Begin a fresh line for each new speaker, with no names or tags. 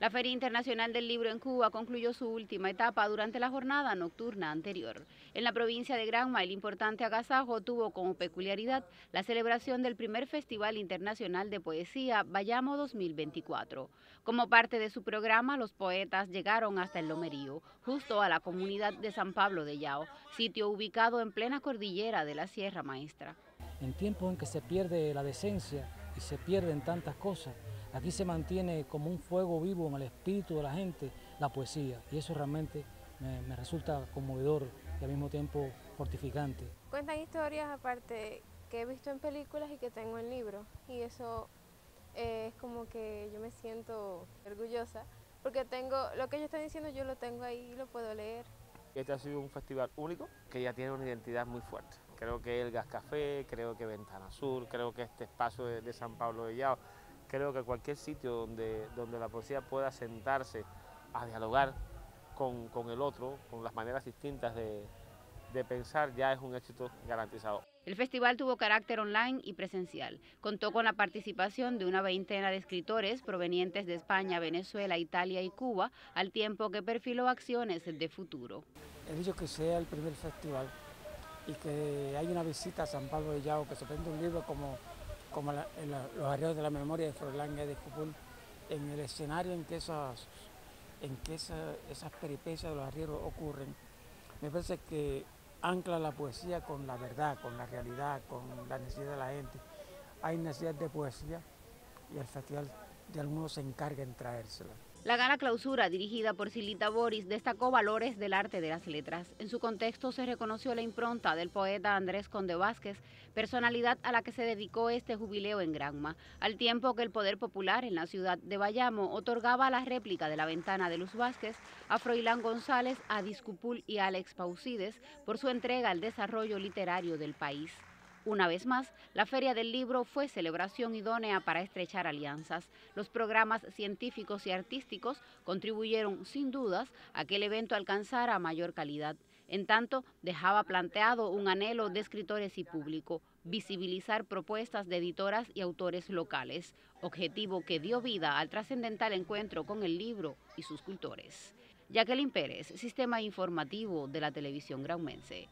La Feria Internacional del Libro en Cuba concluyó su última etapa durante la jornada nocturna anterior. En la provincia de Granma, el importante agasajo tuvo como peculiaridad la celebración del primer Festival Internacional de Poesía Bayamo 2024. Como parte de su programa, los poetas llegaron hasta el Lomerío, justo a la comunidad de San Pablo de Yao, sitio ubicado en plena cordillera de la Sierra Maestra.
En tiempos en que se pierde la decencia y se pierden tantas cosas, Aquí se mantiene como un fuego vivo en el espíritu de la gente la poesía y eso realmente me, resulta conmovedor y al mismo tiempo fortificante.
Cuentan historias aparte que he visto en películas y que tengo en libros y eso eh, es como que yo me siento orgullosa porque tengo lo que ellos están diciendo yo lo tengo ahí y lo puedo leer.
Este ha sido un festival único que ya tiene una identidad muy fuerte. Creo que el Gas Café, creo que Ventana Sur, creo que este espacio de, de San Pablo de Yao creo que cualquier sitio donde, donde la poesía pueda sentarse a dialogar con, el otro, con las maneras distintas de, de pensar, ya es un éxito garantizado.
El festival tuvo carácter online y presencial. Contó con la participación de una veintena de escritores provenientes de España, Venezuela, Italia y Cuba, al tiempo que perfiló acciones de futuro.
He dicho que sea el primer festival y que hay una visita a San Pablo de Yao, que se vende un libro como como los arrieros de la memoria de Froilán y de Cupul, en el escenario en que esas, en que esas peripecias de los arrieros ocurren, me parece que ancla la poesía con la verdad, con la realidad, con la necesidad de la gente. Hay necesidad de poesía y el festival de algunos se encarga en traérsela.
La gala clausura, dirigida por Silita Boris, destacó valores del arte de las letras. En su contexto se reconoció la impronta del poeta Andrés Conde Vázquez, personalidad a la que se dedicó este jubileo en Granma, al tiempo que el Poder Popular en la ciudad de Bayamo otorgaba la réplica de la ventana de Luz Vázquez a Froilán González, a Discupul y a Alex Pausides por su entrega al desarrollo literario del país. Una vez más, la Feria del Libro fue celebración idónea para estrechar alianzas. Los programas científicos y artísticos contribuyeron sin dudas a que el evento alcanzara mayor calidad. En tanto, dejaba planteado un anhelo de escritores y público, visibilizar propuestas de editoras y autores locales, objetivo que dio vida al trascendental encuentro con el libro y sus cultores. Jacqueline Pérez, Sistema Informativo de la Televisión Graumense.